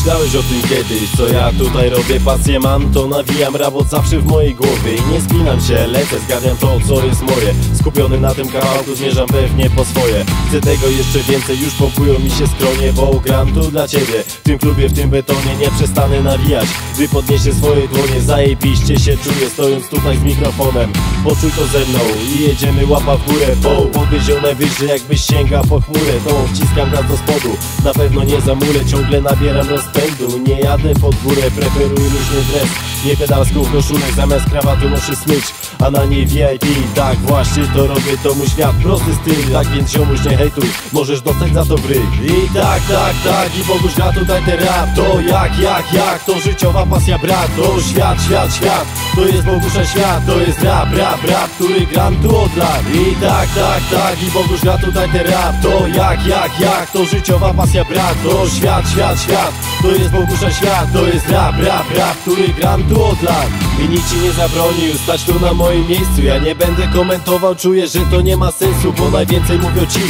myślałeś o tym kiedyś Co ja tutaj robię, pasję mam To nawijam rabot zawsze w mojej głowie. I nie spinam się, lecę, zgarniam to co jest moje. Skupiony na tym kawałku, zmierzam pewnie po swoje. Chcę tego jeszcze więcej, już pompują mi się skronie Bo gram tu dla ciebie. W tym klubie, w tym betonie nie przestanę nawijać. Wy podniesie swoje dłonie, zajebiście się czuję Stojąc tutaj z mikrofonem Poczuj to ze mną i jedziemy łapa w górę Bo podwiezią najwyżej jakbyś sięga po chmurę. To wciskam gaz do spodu, na pewno nie zamulę. Ciągle nabieram rozpędu, nie jadę pod górę Preferuję luźny dres, nie pedalską koszulę Zamiast krawatu noszę smycz, a na niej VIP Tak właśnie to robię, to mój świat, prosty styl Tak więc ziomuś nie hejtuj, możesz dostać za to w ryj I tak, tak, tak, i Boguś gra tutaj ten rap. To jak, jak, jak, to życiowa pasja brat. To świat, świat, świat, to jest Bogusza świat To jest rap, rap, rap, który gram tu od lat. I tak, tak, tak, i Boguś gra tutaj ten rap. To jak, jak, jak, to życiowa pasja brat. To świat, świat, świat, to jest Bogusza świat To jest rap, rap, rap, który gram tu od lat. I nikt ci nie zabronił stać tu na moim miejscu. Ja nie będę komentował, czuję, że to nie ma sensu Bo najwięcej mówią ci,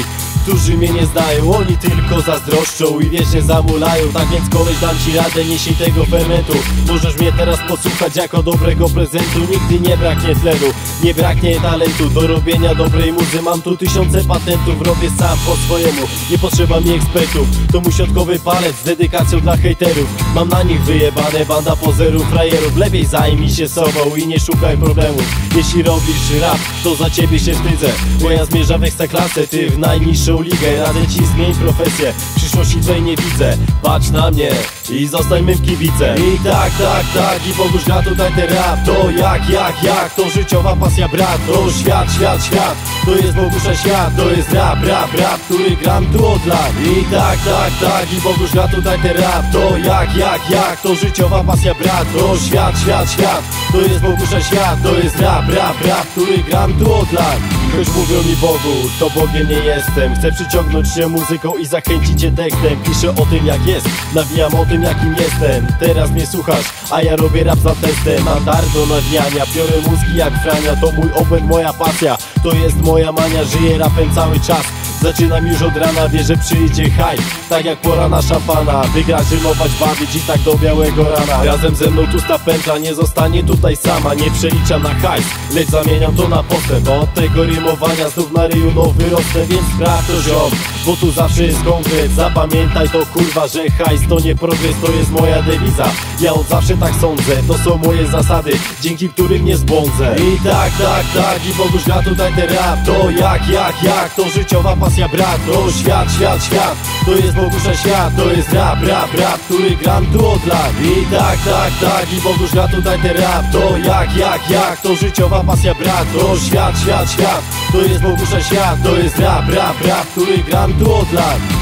którzy mnie nie znają Oni tylko zazdroszczą i wiecznie zamulają. Tak więc koleś dam ci radę, niesie tego fermentu. Możesz mnie teraz posłuchać jako dobrego prezentu. Nigdy nie braknie tlenu, nie braknie talentu. Do robienia dobrej muzy mam tu tysiące patentów. Robię sam po swojemu, nie potrzeba mi ekspertów. To mój środkowy palec z dedykacją dla hejterów. Mam na nich wyjebane banda pozerów, frajerów. Lepiej zajmij się sobą i nie szukaj problemów. Jeśli robisz rap, to za ciebie się wstydzę. Bo ja zmierzam w ekstraklasę, ty w najniższą ligę Radzę ci zmień profesję, przyszłości twej nie widzę Patrz na mnie i zostań mym kibicem I tak, tak, tak, i Boguś gra tutaj ten rap To jak, jak, jak, to życiowa pasja brat. To świat, świat, świat, to jest Bogusza świat. To jest rap, rap, rap, który gram tu od lat. I tak, tak, tak, i Boguś gra tutaj ten rap To jak, jak, jak, to życiowa pasja brat. To świat, świat, świat, to jest Bogusza świat. To jest rap, rap, rap, który gram tu od lat Choć mówią mi Bogu, to Bogiem nie jestem. Chcę przyciągnąć się muzyką i zachęcić cię tekstem Piszę o tym jak jest, nawijam o tym jakim jestem. Teraz mnie słuchasz, a ja robię rap za testem. Mam dar do nawijania, biorę mózgi jak frania. To mój obłęd, moja pasja, to jest moja mania. Żyję rapem cały czas Zaczynam już od rana, wie, że przyjdzie haj Tak jak pora na szampana Wygrać, rymować, bawić i tak do białego rana. Razem ze mną tu pętla nie zostanie tutaj sama Nie przeliczam na hajs, lecz zamieniam to na postęp Bo od tego rymowania znów na ryju nowy rosnę Więc sprawdź to ziom, bo tu zawsze jest konkret Zapamiętaj to kurwa, że hajs to nie progres To jest moja dewiza, ja od zawsze tak sądzę To są moje zasady, dzięki którym nie zbłądzę. I tak, tak, tak, i Boguś gra tutaj ten rap To jak, jak, jak, to życiowa pasja brat To świat, świat, świat, to jest Bogusza świat To jest rap, rap, rap, który gram tu od lat. I tak, tak, tak, i Boguś gra tutaj ten rap. To jak, jak, jak, to życiowa pasja brat. To świat, świat, świat, to jest Bogusza świat To jest rap, rap, rap, który gram tu od lat